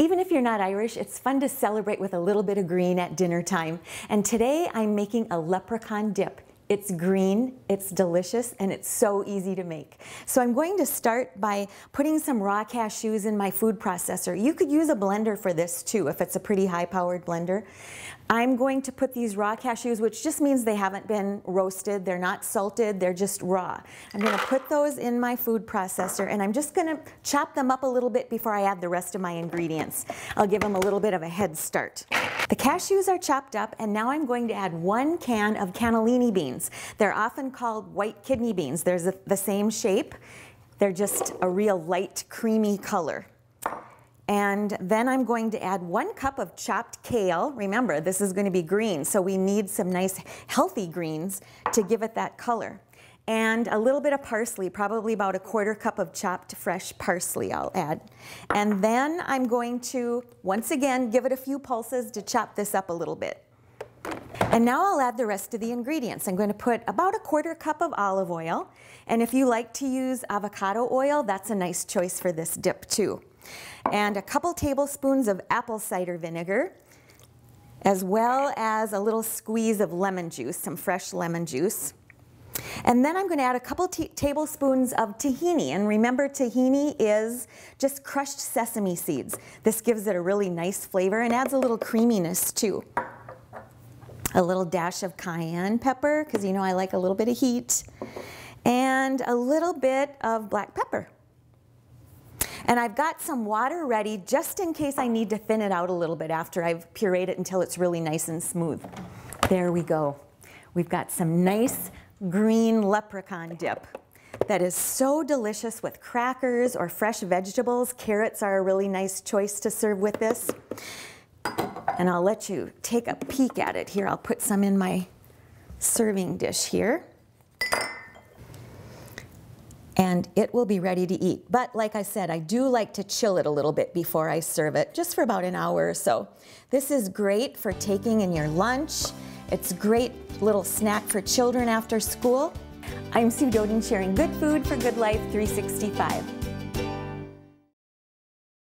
Even if you're not Irish, it's fun to celebrate with a little bit of green at dinner time. And today I'm making a leprechaun dip. It's green, it's delicious, and it's so easy to make. So I'm going to start by putting some raw cashews in my food processor. You could use a blender for this too, if it's a pretty high-powered blender. I'm going to put these raw cashews, which just means they haven't been roasted, they're not salted, they're just raw. I'm gonna put those in my food processor and I'm just gonna chop them up a little bit before I add the rest of my ingredients. I'll give them a little bit of a head start. The cashews are chopped up and now I'm going to add one can of cannellini beans. They're often called white kidney beans. They're the same shape. They're just a real light creamy color. And then I'm going to add one cup of chopped kale. Remember, this is going to be green, so we need some nice healthy greens to give it that color. And a little bit of parsley, probably about a quarter cup of chopped fresh parsley I'll add. And then I'm going to, once again, give it a few pulses to chop this up a little bit. And now I'll add the rest of the ingredients. I'm going to put about a quarter cup of olive oil. And if you like to use avocado oil, that's a nice choice for this dip too and a couple tablespoons of apple cider vinegar, as well as a little squeeze of lemon juice, some fresh lemon juice. And then I'm going to add a couple tablespoons of tahini. And remember, tahini is just crushed sesame seeds. This gives it a really nice flavor and adds a little creaminess too. A little dash of cayenne pepper, because you know I like a little bit of heat. And a little bit of black pepper. And I've got some water ready just in case I need to thin it out a little bit after I've pureed it until it's really nice and smooth. There we go. We've got some nice green leprechaun dip that is so delicious with crackers or fresh vegetables. Carrots are a really nice choice to serve with this. And I'll let you take a peek at it here. I'll put some in my serving dish here and it will be ready to eat. But like I said, I do like to chill it a little bit before I serve it, just for about an hour or so. This is great for taking in your lunch. It's great little snack for children after school. I'm Sue Doeden sharing good food for good life 365.